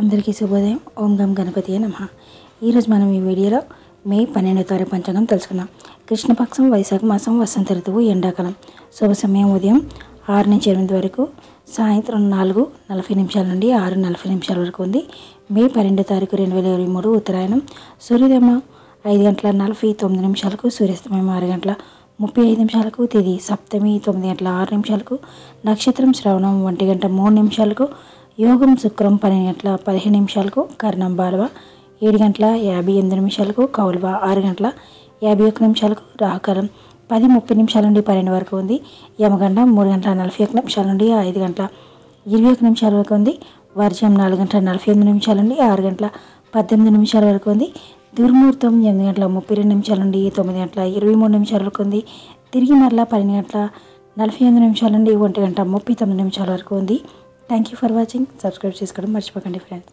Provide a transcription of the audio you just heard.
అందరికీ శుభోదయం. ఓం గం గణపతి నమ. ఈరోజు మనం ఈ వీడియోలో మే పన్నెండో తారీఖు పంచాంగం తెలుసుకుందాం. కృష్ణపక్షం వైశాఖ మాసం వసంత ఋతువు ఎండాకాలం. శుభ సమయం ఉదయం ఆరు నుంచి ఎనిమిది వరకు సాయంత్రం నాలుగు నలభై నిమిషాల నుండి ఆరు నలభై నిమిషాల వరకు ఉంది. మే పన్నెండో తారీఖు రెండు వేల ఇరవై మూడు ఉత్తరాయణం. సూర్యోదయం ఐదు గంటల నలభై తొమ్మిది నిమిషాలకు సూర్యాస్తమయం ఆరు గంటల ముప్పై ఐదు నిమిషాలకు తిది సప్తమి తొమ్మిది గంటల ఆరు నిమిషాలకు నక్షత్రం శ్రవణం ఒంటి గంట మూడు నిమిషాలకు యోగం శుక్రం పన్నెండు గంటల పదిహేను నిమిషాలకు కర్ణం బాలవ ఏడు గంటల యాభై ఎనిమిది నిమిషాలకు కౌలవ ఆరు గంటల యాభై ఒక్క నిమిషాలకు రాహుకాలం పది ముప్పై నిమిషాల నుండి పన్నెండు వరకు ఉంది. యమగండం మూడు గంటల నలభై ఒక్క నిమిషాల నుండి ఐదు గంటల ఇరవై ఒక్క నిమిషాల వరకు ఉంది. వర్జం నాలుగు గంటల నలభై ఎనిమిది నిమిషాల నుండి ఆరు గంటల పద్దెనిమిది నిమిషాల వరకు ఉంది. దుర్ముహూర్తం ఎనిమిది గంటల ముప్పై రెండు నిమిషాల నుండి తొమ్మిది గంటల ఇరవై మూడు నిమిషాల వరకు ఉంది. తిరిగి మరలా పన్నెండు గంటల నలభై ఎనిమిది నిమిషాల నుండి ఒంటి గంట ముప్పై తొమ్మిది నిమిషాల వరకు ఉంది. Thank you for watching subscribe చేసుకోవడం మర్చిపోకండి ఫ్రెండ్స్